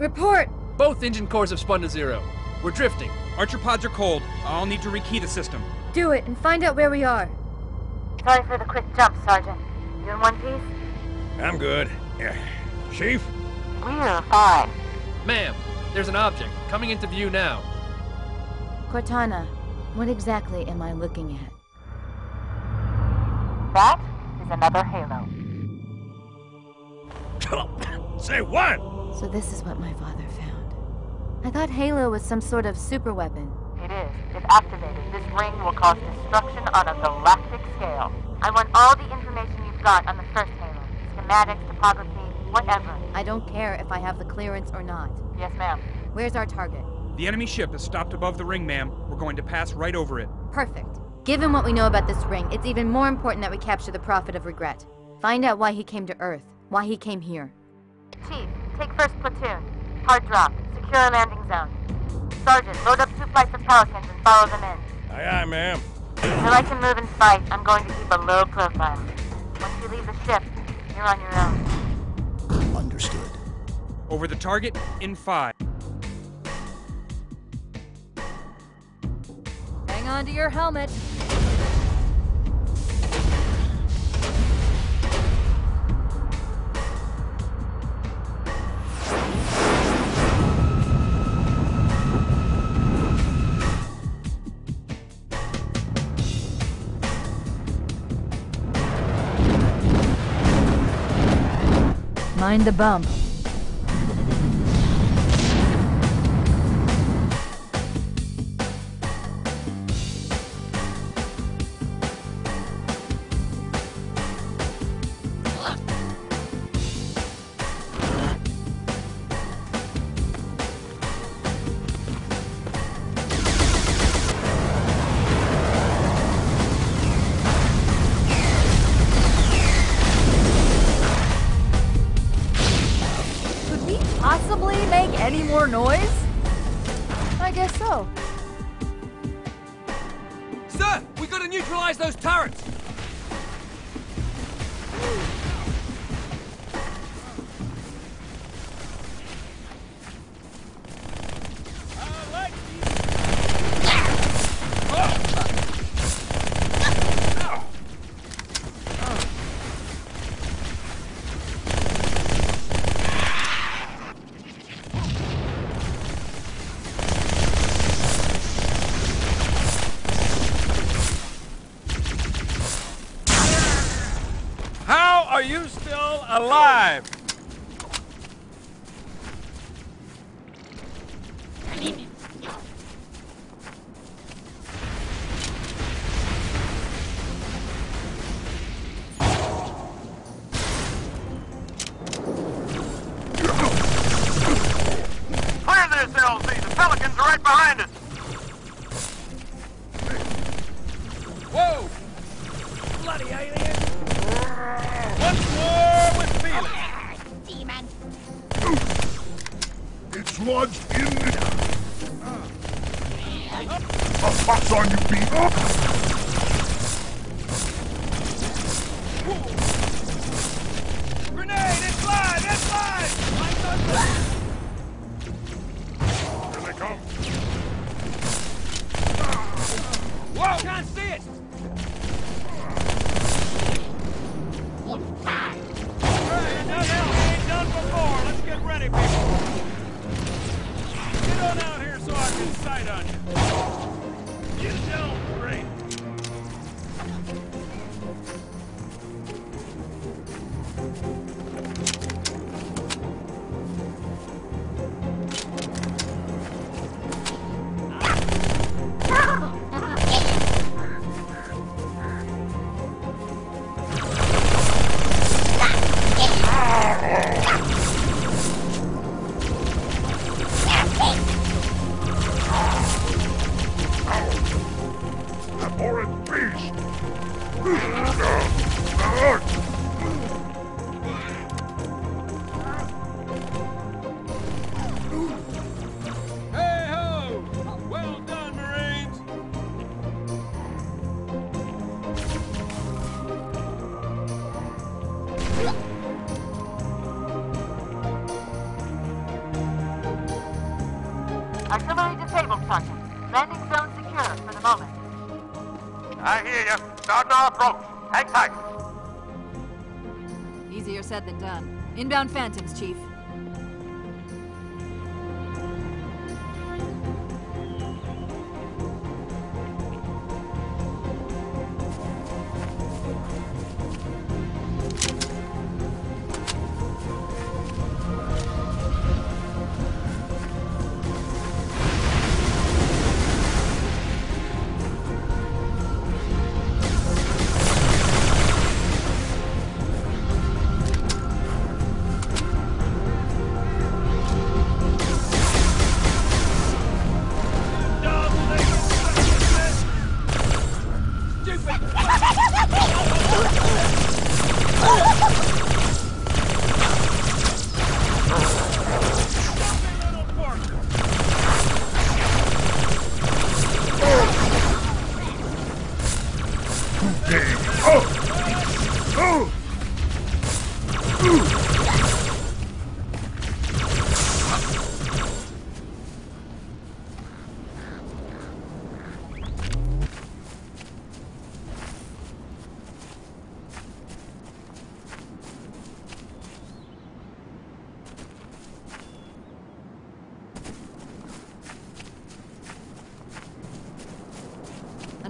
Report! Both engine cores have spun to zero. We're drifting. Archer pods are cold. I'll need to rekey the system. Do it and find out where we are. Sorry for the quick jump, Sergeant. You in one piece? I'm good. Yeah. Chief? We're fine. Ma'am, there's an object coming into view now. Cortana, what exactly am I looking at? That is another Halo. Shut up! Say what? So this is what my father found. I thought Halo was some sort of super weapon. It is. If activated, this ring will cause destruction on a galactic scale. I want all the information you've got on the first Halo. Schematics, topography, whatever. I don't care if I have the clearance or not. Yes, ma'am. Where's our target? The enemy ship is stopped above the ring, ma'am. We're going to pass right over it. Perfect. Given what we know about this ring, it's even more important that we capture the Prophet of Regret. Find out why he came to Earth, why he came here. Chief, take first platoon. Hard drop. Secure a landing zone. Sergeant, load up two flights of Pelicans and follow them in. Aye, aye, ma'am. Until I can move and fight, I'm going to keep a low profile. Once you leave the ship, you're on your own. Understood. Over the target in five. Hang on to your helmet. Mind the bump. Possibly make any more noise? I guess so. Sir, we gotta neutralize those turrets! Marines! table, Sergeant. Landing zone secure for the moment. I hear you. Starting our approach. Hang tight. Easier said than done. Inbound Phantoms, Chief.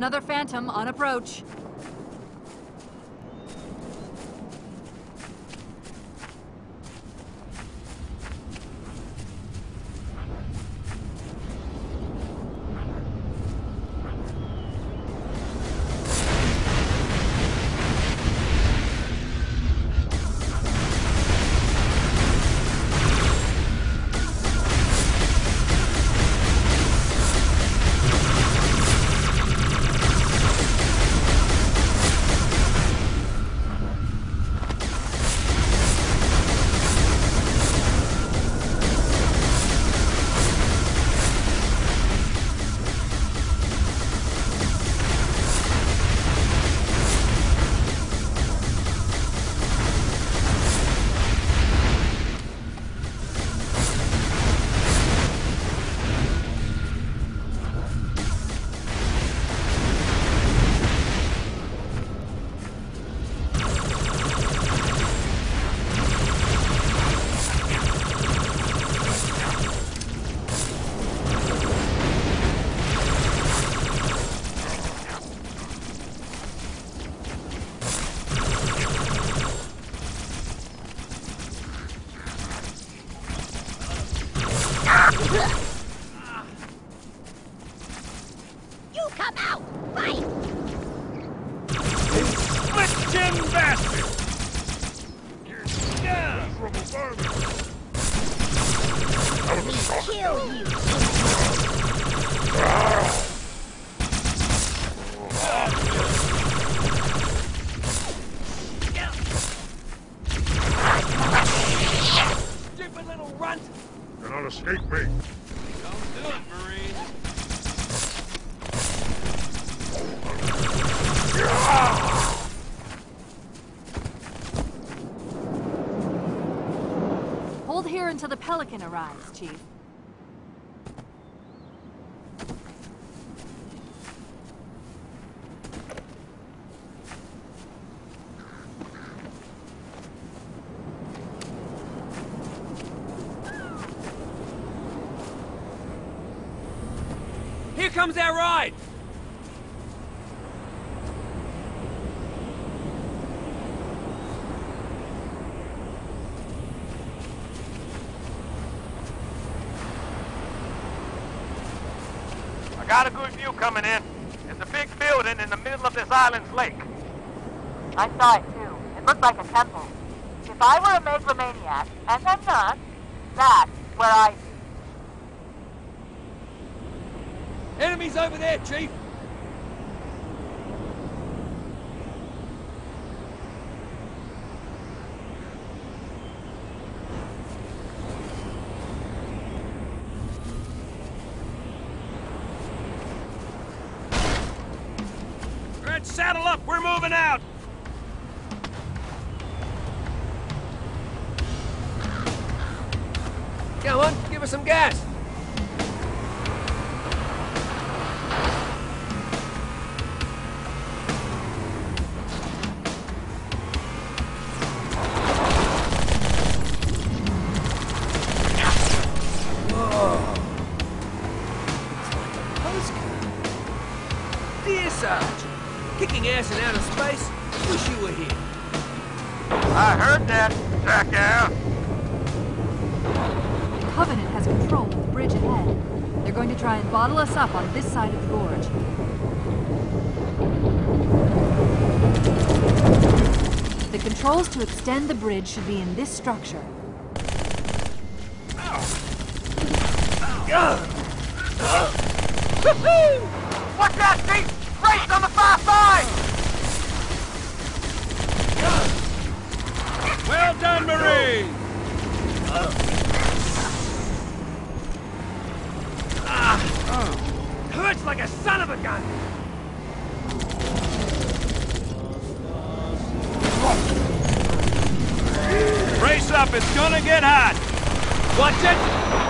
Another Phantom on approach. Escape me. Don't do it, Marine. Hold here until the Pelican arrives, Chief. Here comes our ride! I got a good view coming in. There's a big building in the middle of this island's lake. I saw it too. It looked like a temple. If I were a megalomaniac, and I'm not, that's where I'd be. Enemies over there, Chief! Red, saddle up! We're moving out! Go on, give us some gas! Kicking ass in outer space? Wish you were here. I heard that, jackass. The Covenant has control of the bridge ahead. They're going to try and bottle us up on this side of the gorge. The controls to extend the bridge should be in this structure. Watch out, Chief! Race on the far side! Well done, Marine! Ah, hurts like a son of a gun! Brace up, it's gonna get hot! Watch it!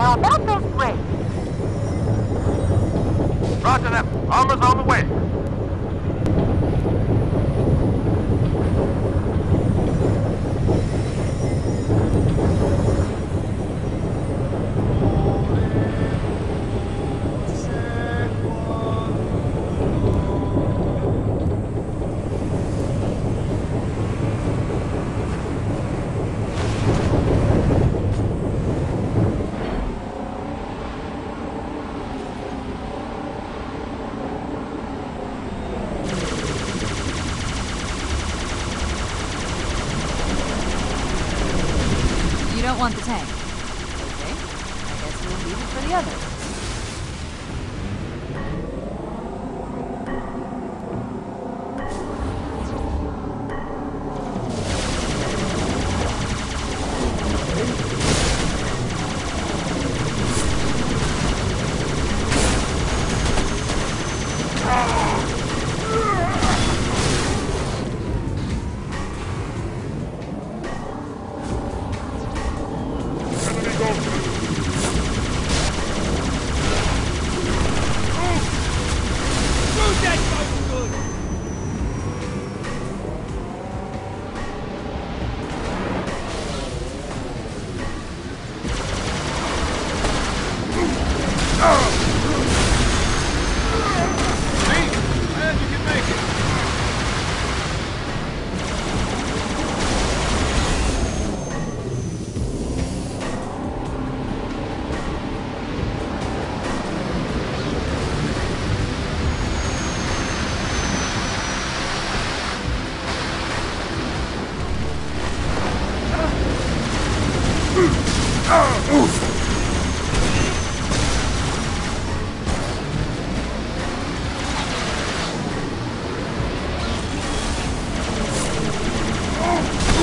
Now about this ring. Roger that. Armor's on the way. You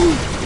Woo!